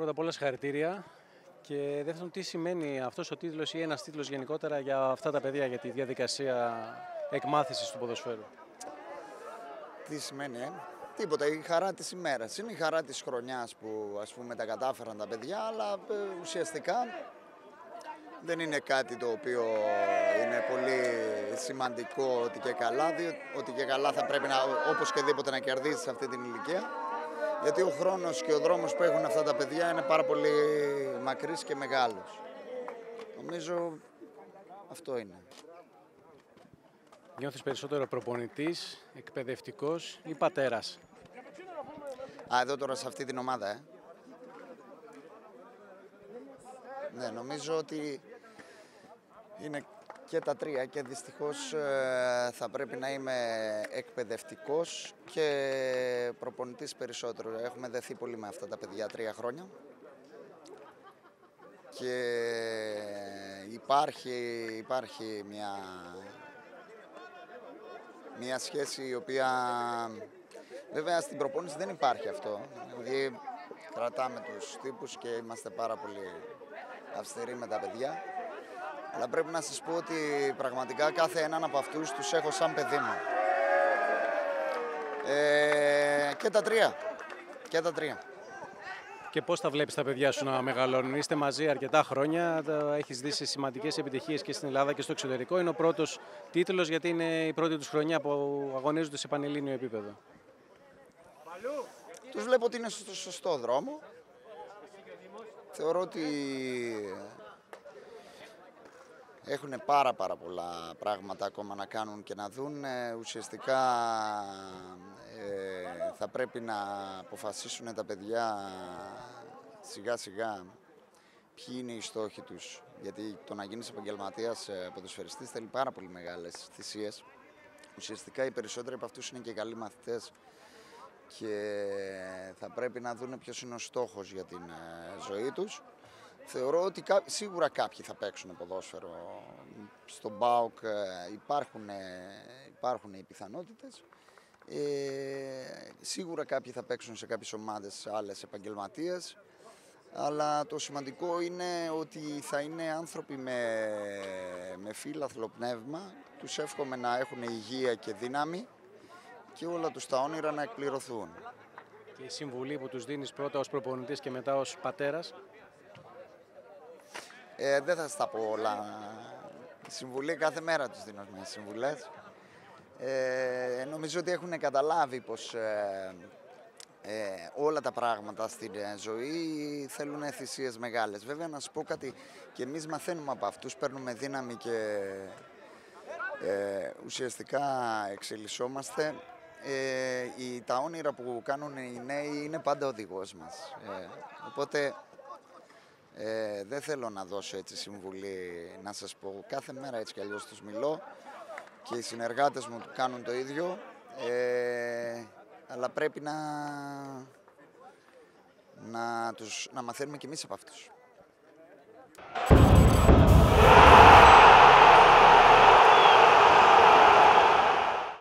Πρώτα απ' όλα συγχαρητήρια. Και δεύτερον, τι σημαίνει αυτός ο τίτλος ή ένας τίτλος γενικότερα για αυτά τα παιδιά, για τη διαδικασία εκμάθησης του ποδοσφαίρου. Τι σημαίνει, ε; Τίποτα, η χαρά της ημέρας. Είναι η χαρά της χρονιάς που ας πούμε τα κατάφεραν τα παιδιά, αλλά ε, ουσιαστικά δεν είναι κάτι το οποίο είναι πολύ σημαντικό ότι και καλά, διότι ότι και καλά θα πρέπει να, όπως και δίποτε να κερδίσεις σε αυτή την ηλικία. Γιατί ο χρόνος και ο δρόμος που έχουν αυτά τα παιδιά είναι πάρα πολύ μακρύς και μεγάλος. Νομίζω αυτό είναι. Νιώθεις περισσότερο προπονητής, εκπαιδευτικός ή πατέρας; Α, εδώ τώρα σε αυτή την ομάδα, ε. Ναι, νομίζω ότι είναι και τα τρία και δυστυχώς ε, θα πρέπει να είμαι εκπαιδευτικός και προπονητής περισσότερο. Έχουμε δεθεί πολύ με αυτά τα παιδιά τρία χρόνια και υπάρχει, υπάρχει μια, μια σχέση η οποία βέβαια στην προπόνηση δεν υπάρχει αυτό. Δηλαδή κρατάμε τους τύπους και είμαστε πάρα πολύ αυστηροί με τα παιδιά. Αλλά πρέπει να σας πω ότι πραγματικά κάθε έναν από αυτούς τους έχω σαν παιδί μου. Ε, και τα τρία. Και τα τρία. Και πώς τα βλέπεις τα παιδιά σου να μεγαλώνουν; Είστε μαζί αρκετά χρόνια, έχεις δει σε σημαντικές επιτυχίες και στην Ελλάδα και στο εξωτερικό. Είναι ο πρώτος τίτλος γιατί είναι η πρώτη τους χρονιά που αγωνίζονται σε πανελλήνιο επίπεδο. Τους βλέπω ότι είναι στο σωστό δρόμο. Θεωρώ ότι έχουν πάρα πάρα πολλά πράγματα ακόμα να κάνουν και να δουν. Ε, ουσιαστικά ε, θα πρέπει να αποφασίσουν τα παιδιά σιγά σιγά ποιοι είναι οι στόχοι τους. Γιατί το να γίνεις επαγγελματίας ε, ποδοσφαιριστής θέλει πάρα πολύ μεγάλες θυσίες. Ουσιαστικά οι περισσότεροι από αυτούς είναι και καλοί μαθητές και θα πρέπει να δουν ποιος είναι ο στόχος για την ζωή τους. Θεωρώ ότι σίγουρα κάποιοι θα παίξουν ποδόσφαιρο. Στον ΠΑΟΚ ε, υπάρχουν, ε, υπάρχουν οι πιθανότητες. Ε, σίγουρα κάποιοι θα παίξουν σε κάποιες ομάδες άλλες επαγγελματίες. Αλλά το σημαντικό είναι ότι θα είναι άνθρωποι με, με φύλαθλο πνεύμα. Τους εύχομαι να έχουν υγεία και δύναμη και όλα τους τα όνειρα να εκπληρωθούν. Και η συμβουλή που τους δίνεις πρώτα ως προπονητής και μετά ως πατέρας; Ε, δεν θα στα πω όλα. Συμβουλή κάθε μέρα τους δίνω με συμβουλές. Ε, νομίζω ότι έχουν καταλάβει πως ε, ε, όλα τα πράγματα στην ε, ζωή θέλουν θυσίες μεγάλες. Βέβαια να σου πω κάτι και εμείς μαθαίνουμε από αυτούς, παίρνουμε δύναμη και ε, ουσιαστικά εξελισσόμαστε. Ε, οι, τα όνειρα που κάνουν οι νέοι είναι πάντα οδηγός μας. οπότε ε, δεν θέλω να δώσω έτσι συμβουλή, να σας πω κάθε μέρα έτσι κι αλλιώς τους μιλώ και οι συνεργάτες μου κάνουν το ίδιο, ε, αλλά πρέπει να, να, τους, να μαθαίνουμε κι εμείς από αυτούς.